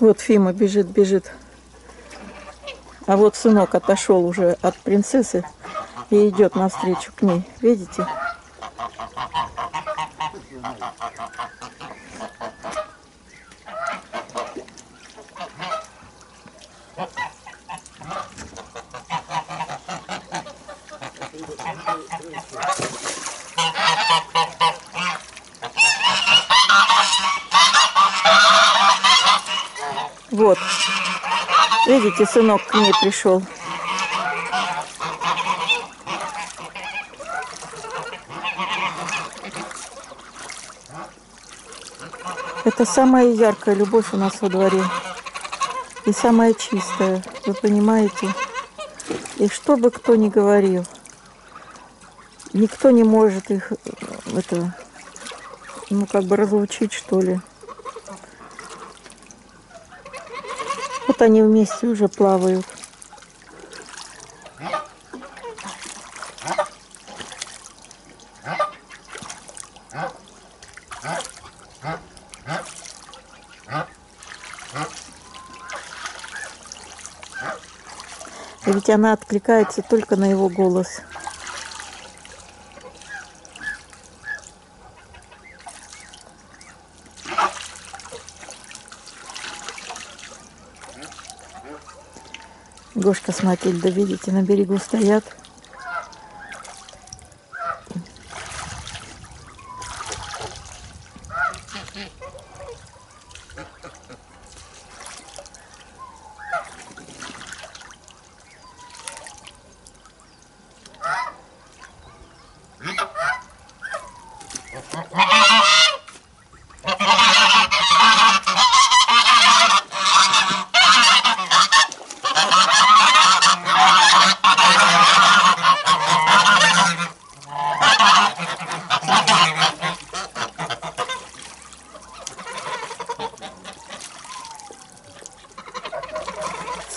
Вот Фима бежит, бежит. А вот сынок отошел уже от принцессы и идет навстречу к ней. Видите? Вот. Видите, сынок к ней пришел. Это самая яркая любовь у нас во дворе. И самая чистая, вы понимаете? И что бы кто ни говорил, никто не может их, э, это, ну, как бы разлучить, что ли. Они вместе уже плавают. Ведь она откликается только на его голос. Гошка с Матильдой, видите, на берегу стоят.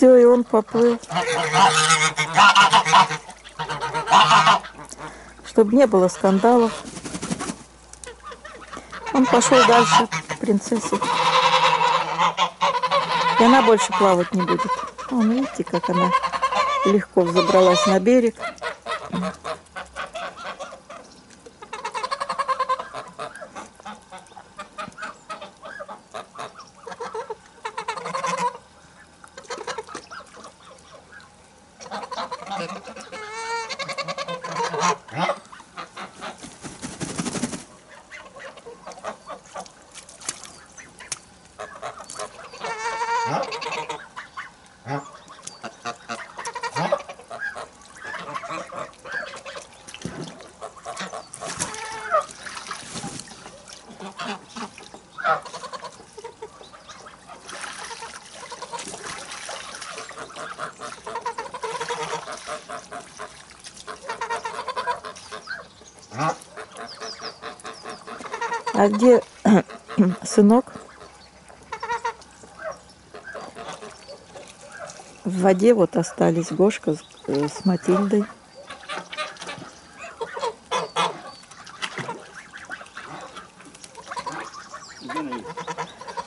Все, и он поплыл. Чтобы не было скандалов. Он пошел дальше к принцессе. И она больше плавать не будет. Вон, видите, как она легко взобралась на берег. А где сынок? В воде вот остались Гошка с, э, с Матильдой.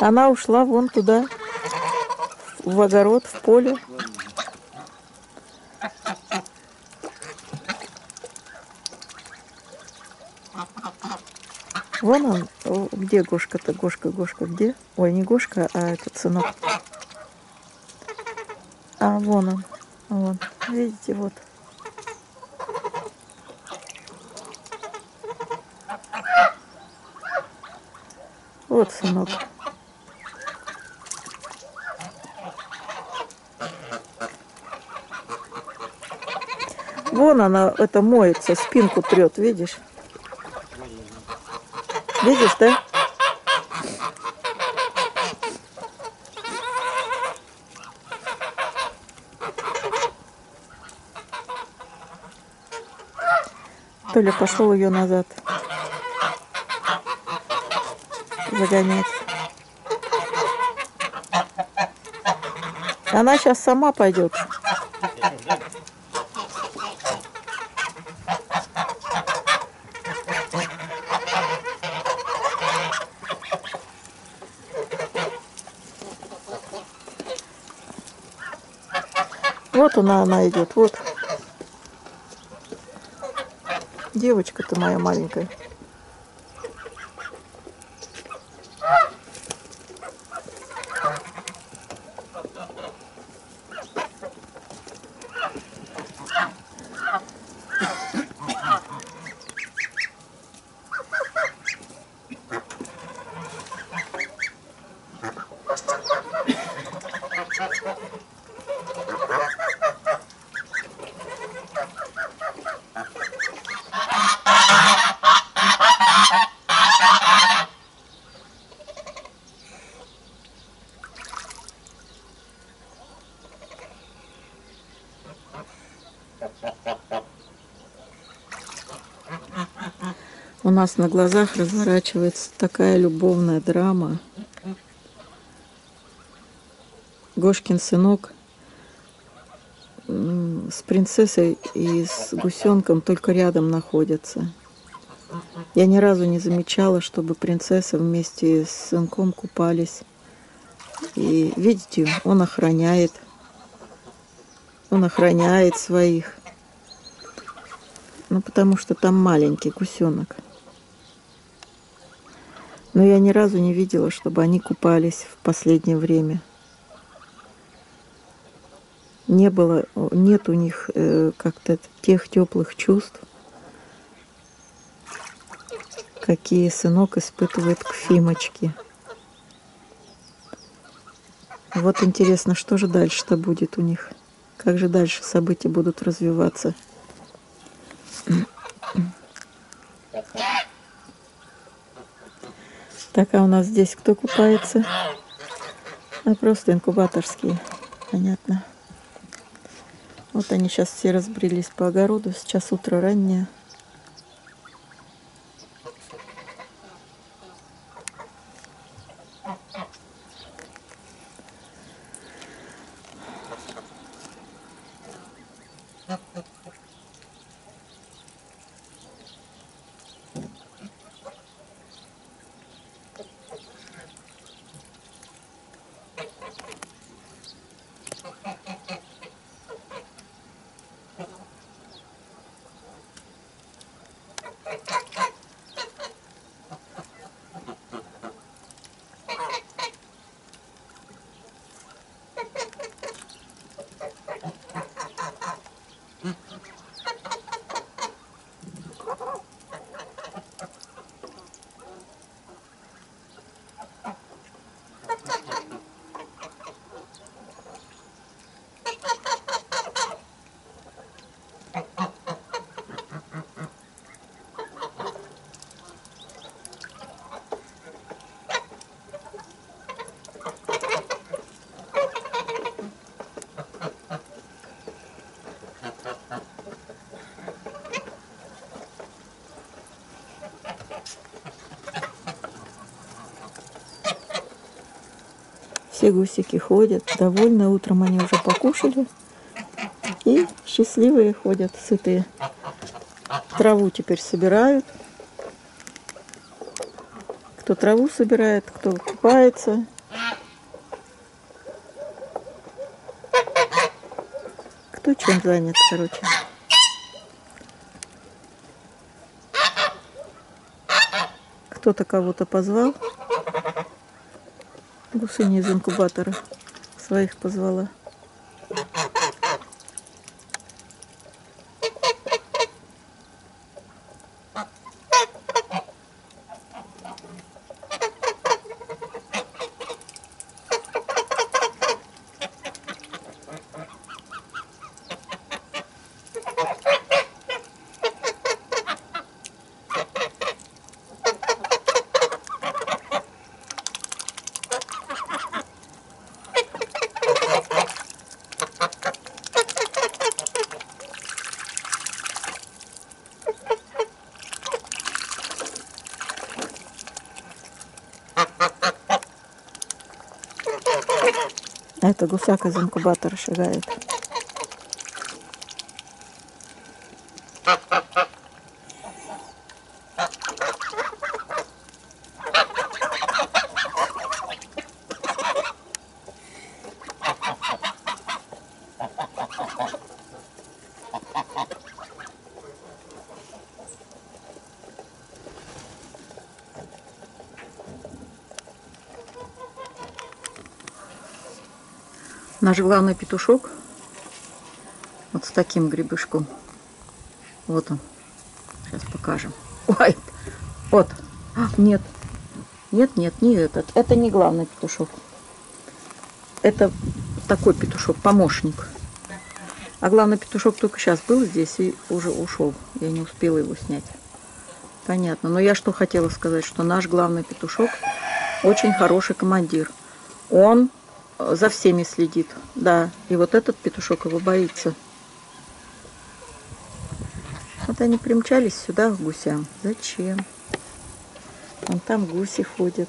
Она ушла вон туда, в огород, в поле. Вон он, где Гошка-то, Гошка, Гошка, где? Ой, не Гошка, а этот сынок. А, вон он, вон, видите, вот. Вот сынок. Вон она, это моется, спинку трет, видишь? Видишь, да? Толя пошел ее назад загонять. Она сейчас сама пойдет. Вот она, она идет, вот. Девочка-то моя маленькая. У нас на глазах разворачивается такая любовная драма. Гошкин сынок с принцессой и с гусенком только рядом находятся. Я ни разу не замечала, чтобы принцесса вместе с сынком купались. И видите, он охраняет. Он охраняет своих. Ну, потому что там маленький гусенок. Но я ни разу не видела, чтобы они купались в последнее время. Не было, нет у них э, как-то тех теплых чувств, какие сынок испытывает к Фимочке. Вот интересно, что же дальше-то будет у них? Как же дальше события будут развиваться? Так, а у нас здесь кто купается? А просто инкубаторские. Понятно. Вот они сейчас все разбрелись по огороду. Сейчас утро раннее. Все гусики ходят, довольны. Утром они уже покушали. И счастливые ходят, сытые. Траву теперь собирают. Кто траву собирает, кто купается. Кто чем занят, короче. Кто-то кого-то позвал. Гусыня из инкубатора своих позвала. Это гусак из инкубатора шагает. Наш главный петушок вот с таким гребешком. Вот он. Сейчас покажем. Ой, вот. А, нет. Нет, нет, не этот. Это не главный петушок. Это такой петушок, помощник. А главный петушок только сейчас был здесь и уже ушел. Я не успела его снять. Понятно. Но я что хотела сказать, что наш главный петушок очень хороший командир. Он за всеми следит. Да, и вот этот петушок его боится. Вот они примчались сюда к гусям. Зачем? Вон там гуси ходят.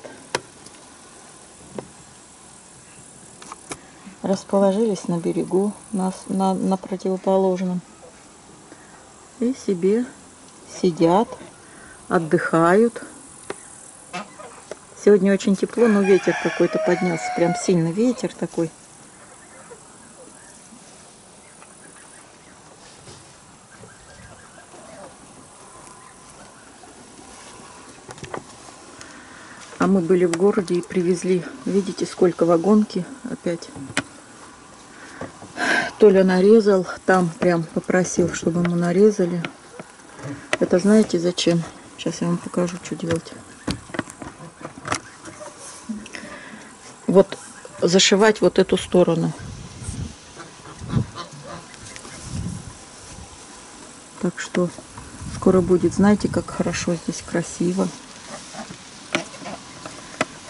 Расположились на берегу, на, на, на противоположном. И себе сидят, отдыхают. Сегодня очень тепло, но ветер какой-то поднялся. Прям сильный ветер такой. А мы были в городе и привезли, видите, сколько вагонки опять. Толя нарезал, там прям попросил, чтобы ему нарезали. Это знаете зачем? Сейчас я вам покажу, что делать. Вот зашивать вот эту сторону. Так что скоро будет, знаете, как хорошо здесь, красиво.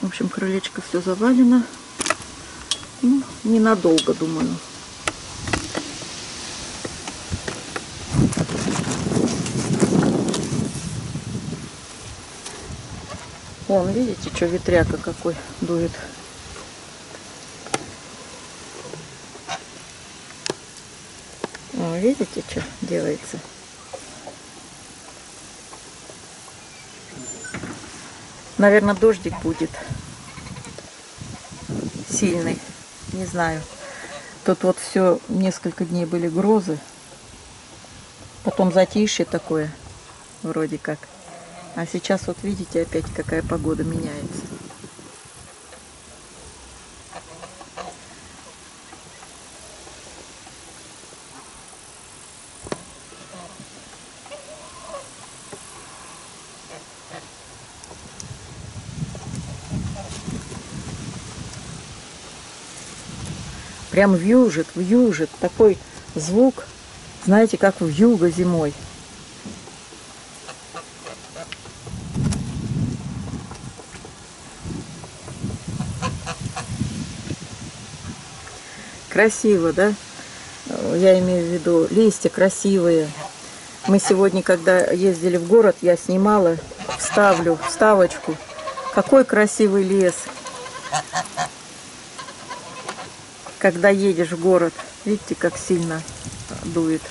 В общем, крылечко все завалено. Ну, ненадолго, думаю. Вон, видите, что ветряка какой дует. О, видите, что делается? Наверное, дождик будет сильный. Не знаю. Тут вот все, несколько дней были грозы. Потом затишье такое, вроде как. А сейчас вот видите опять какая погода меняется. Прям вьюжит, вьюжит. Такой звук, знаете, как в юго зимой. Красиво, да? Я имею в виду листья красивые. Мы сегодня, когда ездили в город, я снимала, вставлю вставочку. Какой красивый лес. Когда едешь в город, видите, как сильно дует.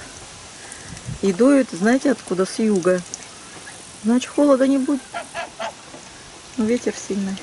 И дует, знаете, откуда? С юга. Значит, холода не будет. Но ветер сильный.